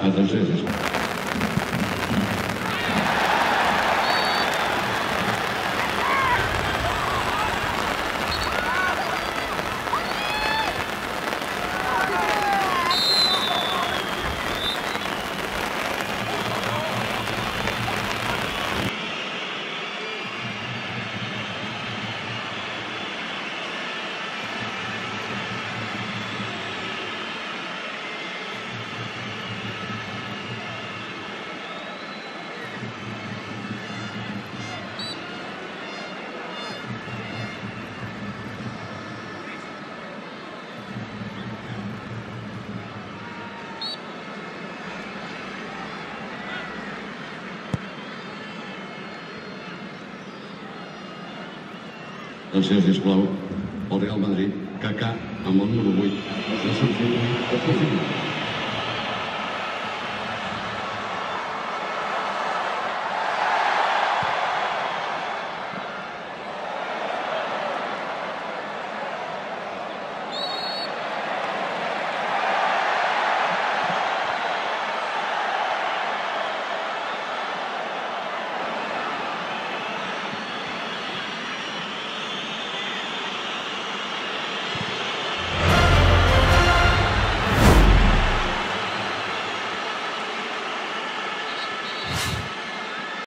啊对对对 Atenció, sisplau. El Real Madrid, Kaká, amb el número 8. S'ha substituït el Cofinho.